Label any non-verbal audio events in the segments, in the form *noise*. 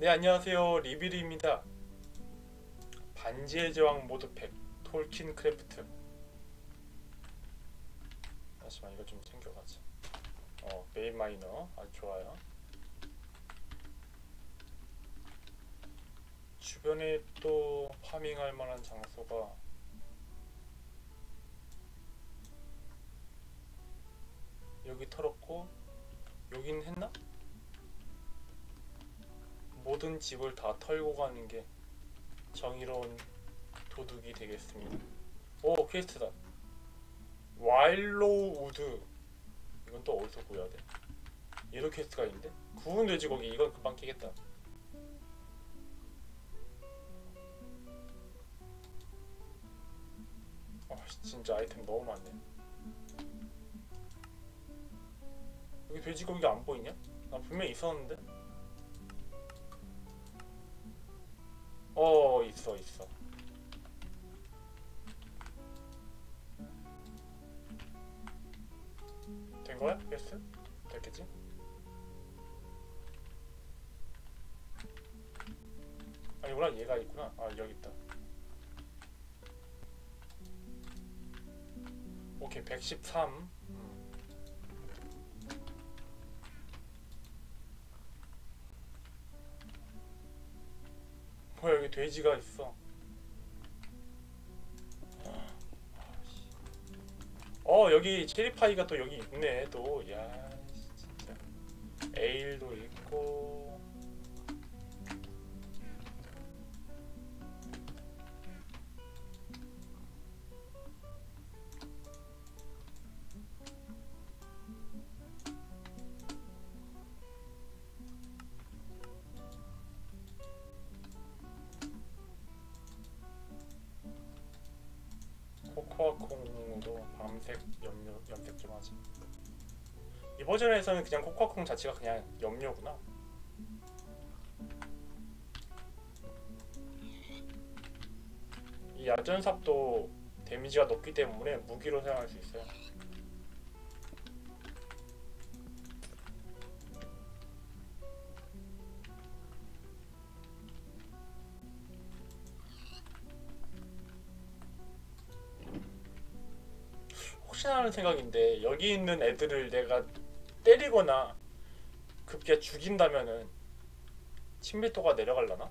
네 안녕하세요. 리비리입니다. 반지의 제왕 mod pack 톨킨 크래프트. 잠시만 이거 좀 챙겨가자. 어 메인 마이너. 아주 좋아요. 주변에 또 farming할 만한 장소가 여기 털었고 여긴 했나? 모든 집을 다 털고 가는 게 정의로운 도둑이 되겠습니다. 오 quest다. willow wood. 이건 또 어디서 구해야 돼? 얘도 quest가 있는데? 구운 돼지고기 이건 금방 깨겠다. 아 진짜 아이템 너무 많네. 여기 돼지고기가 안 보이냐? 나 분명히 있었는데? 어 있어 있어 된 거야? 퀘스트? 됐겠지? 아니구나 얘가 있구나 아 여기 있다 오케이 113 뭐야 여기 돼지가 있어. 어 여기 체리파이가 또 여기 있네 또야 진짜. 에일도 있고 코코아콩으로 밤색 염료 염색 좀 하지. 이 버전에서는 그냥 코코아콩 자체가 그냥 염료구나. 이 야전삽도 데미지가 높기 때문에 무기로 사용할 수 있어요. 하는 생각인데 여기 있는 애들을 내가 때리거나 급기야 죽인다면은 친밀도가 내려갈라나?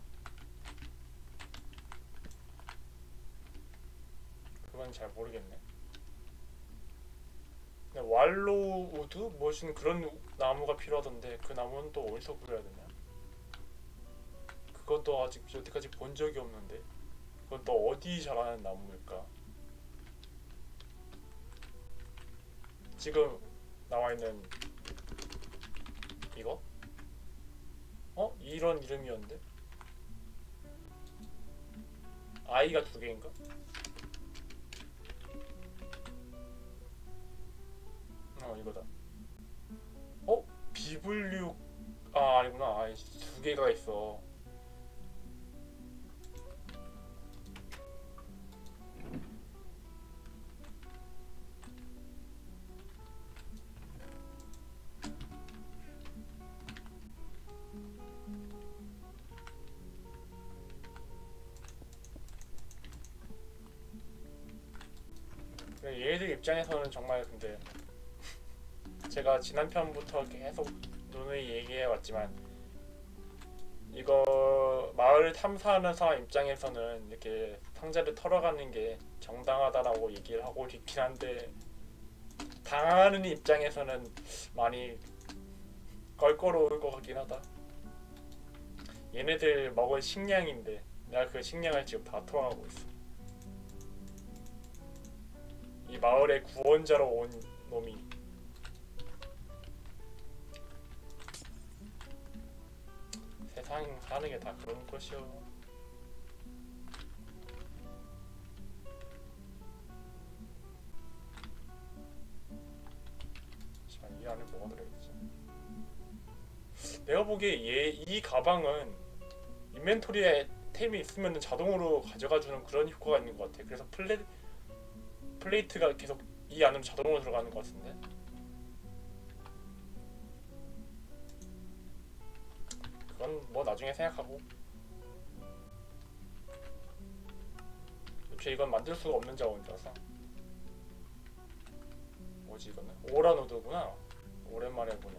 그건 잘 모르겠네. 근데 willow wood? 무슨 그런 나무가 필요하던데 그 나무는 또 어디서 구해야 되냐? 그것도 아직 여태까지 본 적이 없는데 그건 또 어디 자라는 나무일까? 지금 나와 있는 이거? 어? 이런 이름이었는데? 아이가 두 개인가? 어 이거다. 어? 비블류 아 아니구나. 아이 두 개가 있어. 얘들 입장에서는 정말 근데 제가 지난 편부터 계속 누누이 얘기해 왔지만 이거 마을 탐사하는 사람 입장에서는 이렇게 상자를 털어가는 게 정당하다라고 얘기를 하고 있긴 한데 당하는 입장에서는 많이 껄끄러울 것 같긴 하다. 얘네들 먹을 식량인데 내가 그 식량을 지금 다 털어가고 있어. 이 마을의 구원자로 온 놈이 세상 사는 게 다 그런 것이오. 잠시만 이 안에 뭐가 들어있지? 내가 보기에 얘 이 가방은 인벤토리에 템이 있으면 자동으로 가져가주는 그런 효과가 있는 것 같아. 그래서 플레 플레이트가 계속 이 안으로 자동으로 들어가는 것 같은데. 그건 뭐 나중에 생각하고. 애초에 이건 만들 수가 없는 자원이라서. 뭐지 이거는? 오라노드구나. 오랜만에 보네.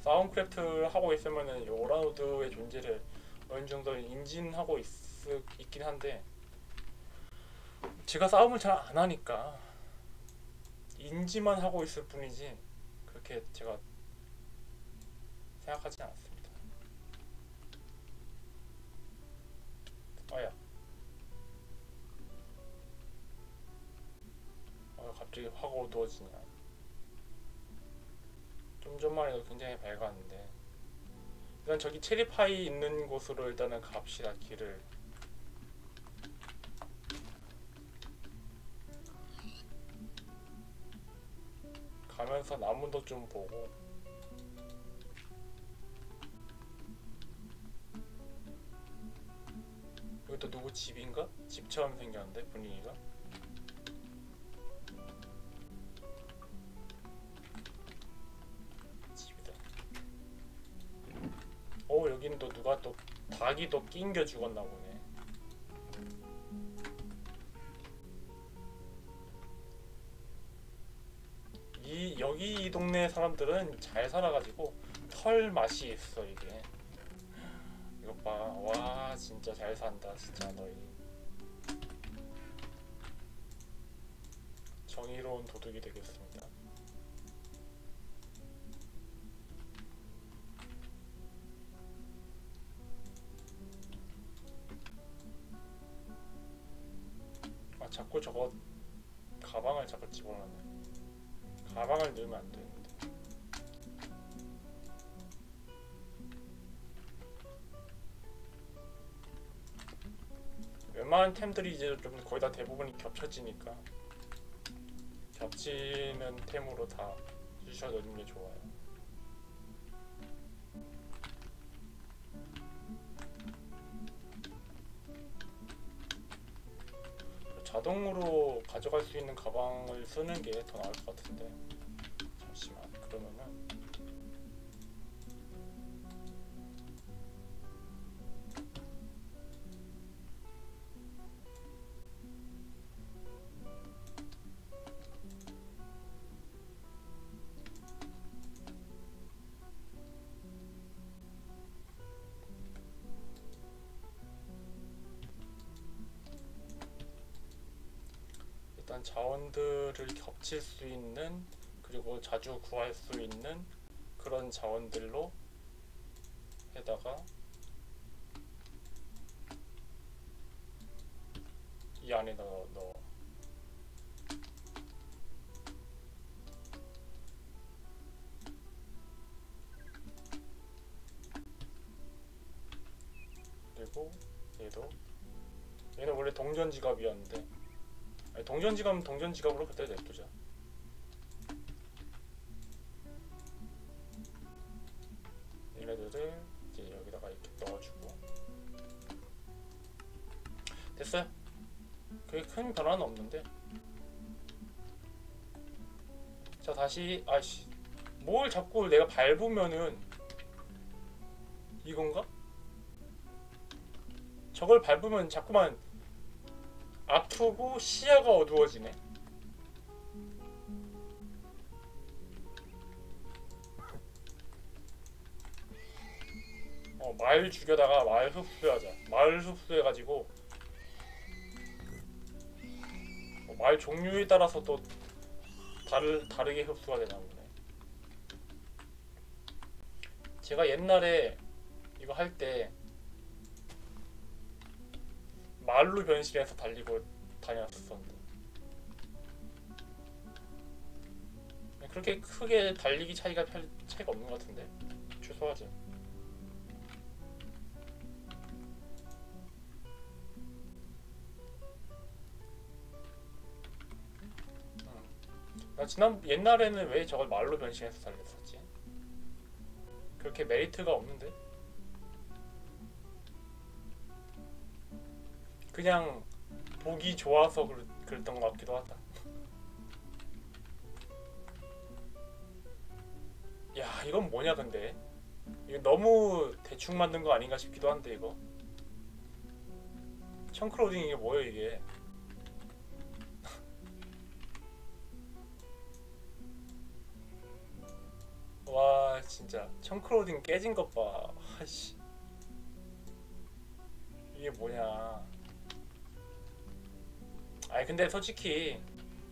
사운크래프트를 하고 있으면은 이 오라노드의 존재를 어느 정도 인지하고 있, 있긴 한데 제가 싸움을 잘 안 하니까 인지만 하고 있을 뿐이지 그렇게 제가 생각하지 않았습니다. 아야. 아 갑자기 확 어두워지냐. 좀 전만 해도 굉장히 밝았는데 일단 저기 체리파이 있는 곳으로 일단은 갑시다 길을 가면서 나무도 좀 보고. 여기 또 누구 집인가? 집처럼 생겼는데 분위기가? 집이다. 어 여기는 또 누가 또 닭이 또 낑겨 죽었나 보네 동네 사람들은 잘 살아가지고 털 맛이 있어 이게. 이것 봐와 진짜 잘 산다 진짜 너희. 정의로운 도둑이 되겠습니다. 아 자꾸 저거 가방을 자꾸 집어넣네. 가방을 넣으면 안되 웬만한 템들이 이제 좀 거의 다 대부분이 겹쳐지니까 겹치는 템으로 다 주셔 넣는 게 좋아요. 자동으로 가져갈 수 있는 가방을 쓰는 게 더 나을 것 같은데 일단 자원들을 겹칠 수 있는 그리고 자주 구할 수 있는 그런 자원들로 해다가 이 안에다 넣어. 그리고 얘도 얘는 원래 동전 지갑이었는데 동전 지갑은 동전 지갑으로 그때 냅두자. 얘네들을 이제 여기다가 이렇게 넣어주고 됐어요. 그게 큰 변화는 없는데. 자 다시 아씨 뭘 자꾸 내가 밟으면은 이건가? 저걸 밟으면 자꾸만 아프고 시야가 어두워지네. 어, 말 죽여다가 말 흡수하자. 말 흡수해가지고 어, 말 종류에 따라서 또 다르, 다르게 흡수가 되나 보네. 제가 옛날에 이거 할때 말로 변신해서 달리고 다녔었는데 그렇게 크게 달리기 차이가 별 차이가 없는 것 같은데 취소하지. 나 지난 옛날에는 왜 저걸 말로 변신해서 달렸었지? 그렇게 메리트가 없는데? 그냥 보기 좋아서 그랬, 그랬던 것 같기도 하다. 야 이건 뭐냐 근데? 이거 너무 대충 만든 거 아닌가 싶기도 한데 이거. 청크로딩 이게 뭐예요 이게? *laughs* 와 진짜. 청크로딩 깨진 것봐. 아씨. 이게 뭐냐 아니 근데 솔직히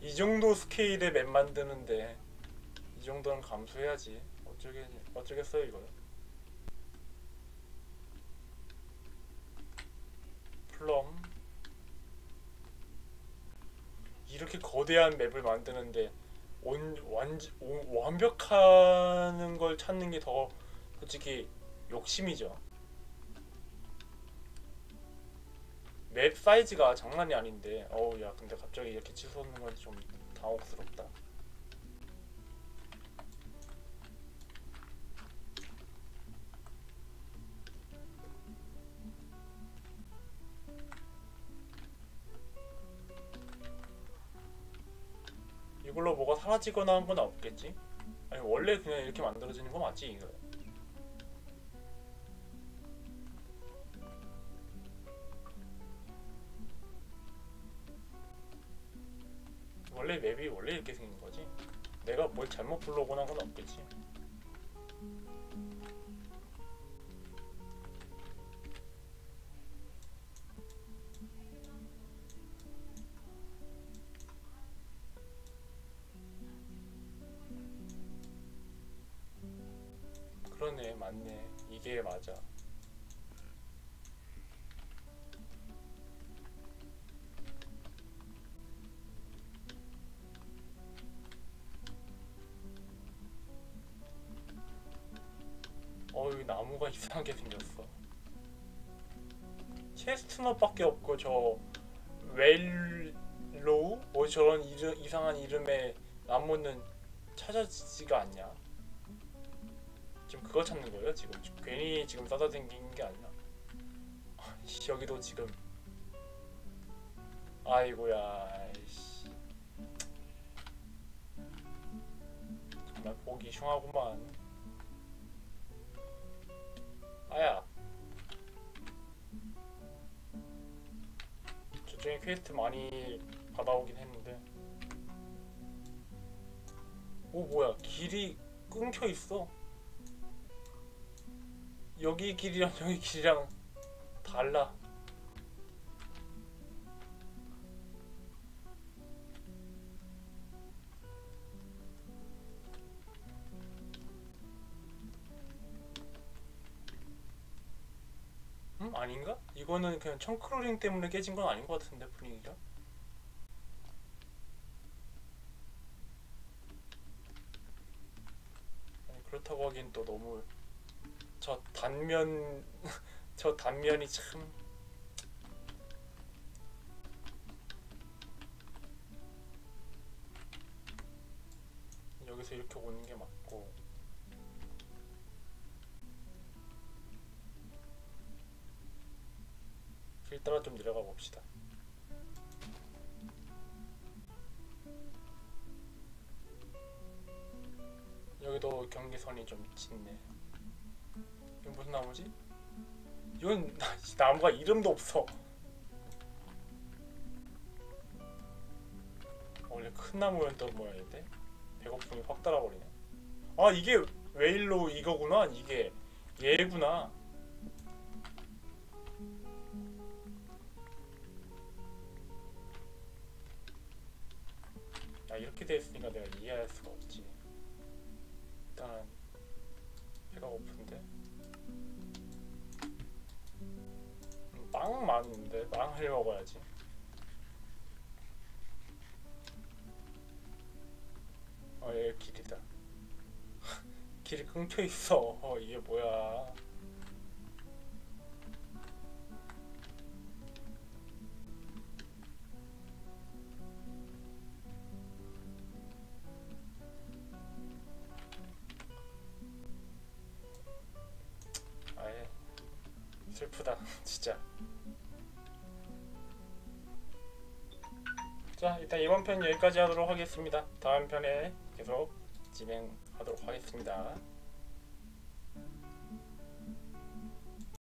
이 정도 스케일의 맵 만드는데 이 정도는 감수해야지. 어쩌겠 어쩌겠어요 이거 플럼. 이렇게 거대한 맵을 만드는데 온, 완, 오- 완벽하는 걸 찾는 게 더 솔직히 욕심이죠. 맵 사이즈가 장난이 아닌데 어우 야 근데 갑자기 이렇게 치솟는 건 좀 당혹스럽다. 이걸로 뭐가 사라지거나 한 건 없겠지? 아니 원래 그냥 이렇게 만들어지는 거 맞지 이거? 원래 맵이 원래 이렇게 생긴 거지? 내가 뭘 잘못 한건 없겠지? 그러네 맞네 이게 맞아 나무가 이상하게 생겼어. 체스트넛밖에 없고 저 웰로우? 뭐 저런 이름, 이상한 이름의 나무는 찾아지지가 않냐. 지금 그거 찾는 거예요 지금? 괜히 지금 싸다생긴 게 아니라 여기도 지금. 아이고야 씨. 정말 보기 흉하구만 아야. 저쪽에 퀘스트 많이 받아오긴 했는데. 오 뭐야. 길이 끊겨 있어. 여기 길이랑 여기 길이랑 달라. 이거는 그냥 청크로링 때문에 깨진 건 아닌 것 같은데 분위기가? 아니, 그렇다고 하기엔 또 너무 저 단면 *laughs* 저 단면이 참 여기도 경계선이 좀 짙네. 이건 무슨 나무지? 이건 나- 나무가 이름도 없어. 원래 큰 나무였던 모양인데 배고픔이 확 따라버리네. 아 이게 웨일로 이거구나. 이게 얘구나. 야 이렇게 돼 있으니까 내가 이해할 수가 없지. 일단 배가 고픈데. 음, 빵 많은데 빵을 먹어야지. 어, 얘 길이다. *laughs* 길이 끊겨 있어. 어, 이게 뭐야? 진짜. 자, 일단 이번 편 여기까지 하도록 하겠습니다. 다음 편에 계속 진행하도록 하겠습니다.